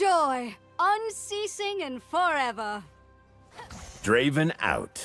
joy, unceasing and forever. Draven out.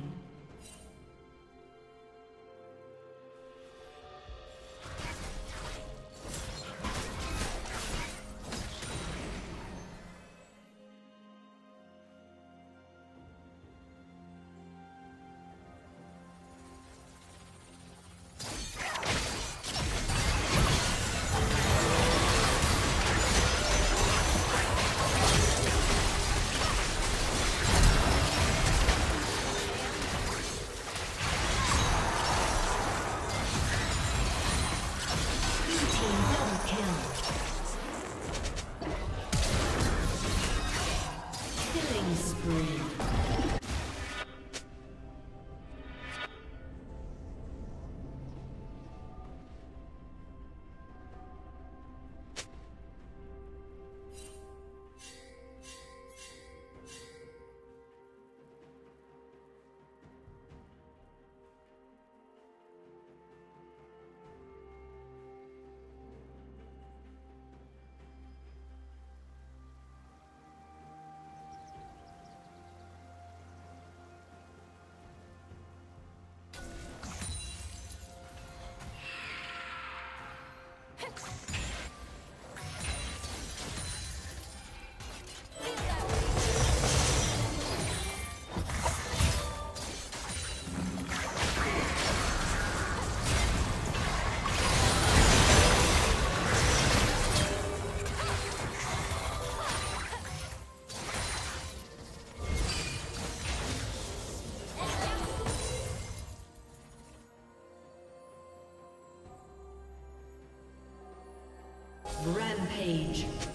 Rampage.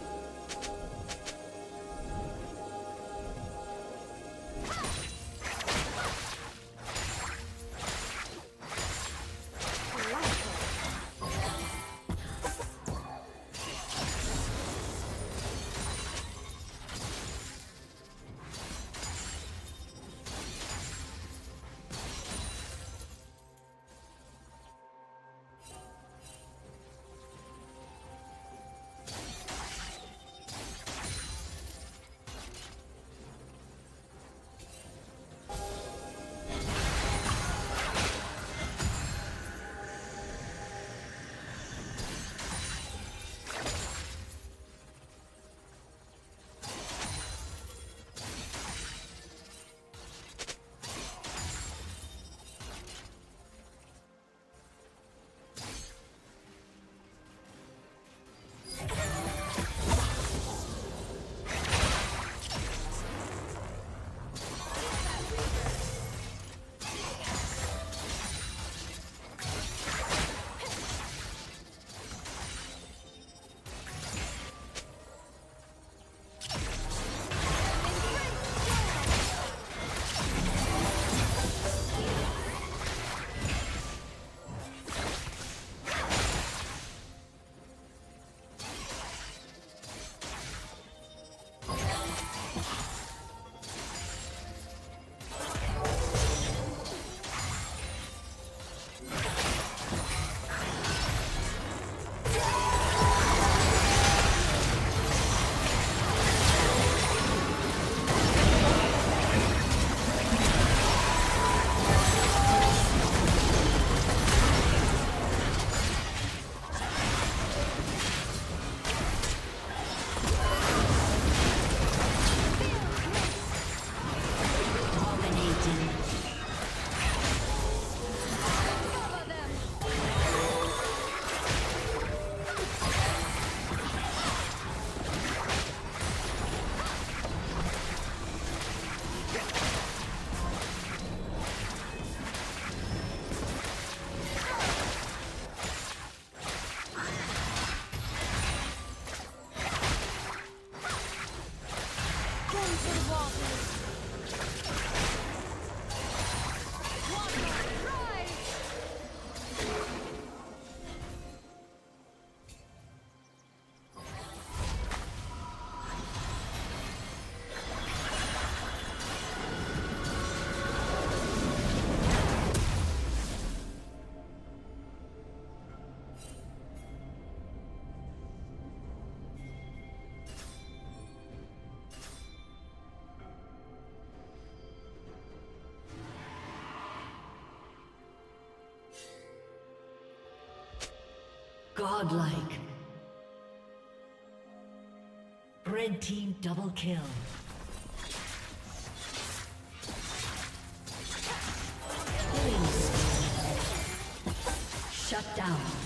Godlike. Red team double kill. Shut down.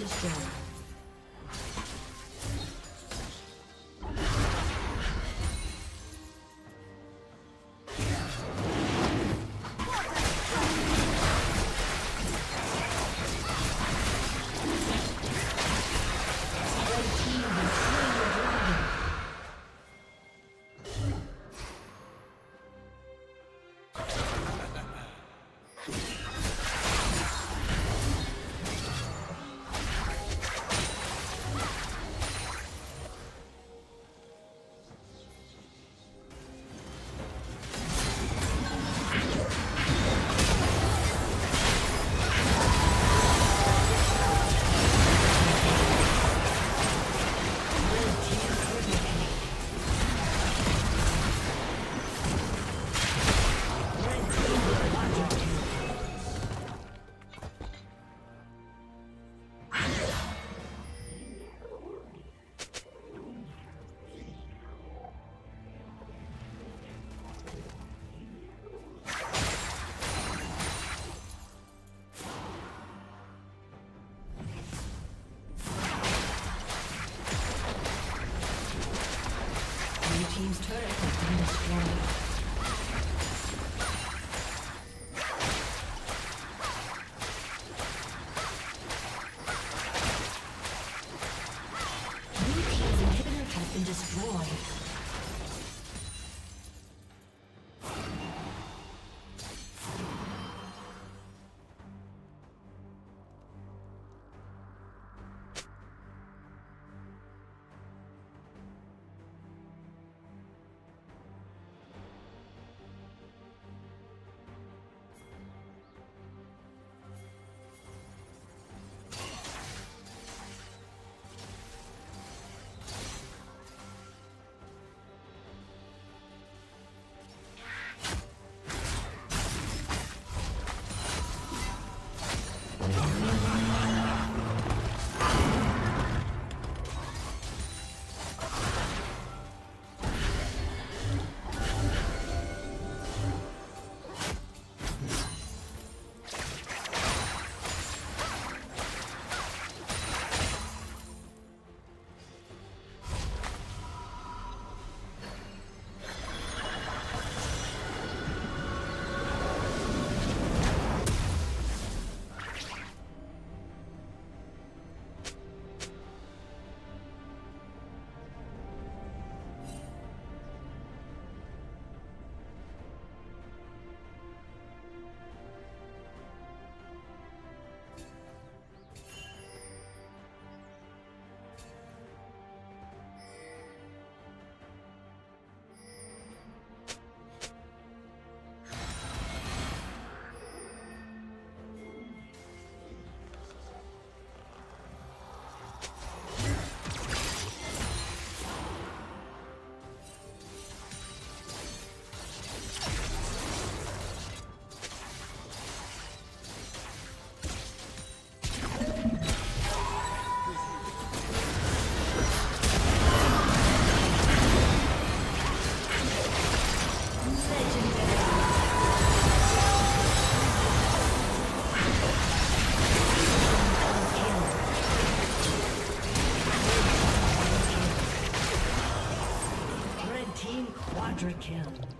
destroyed. Kill.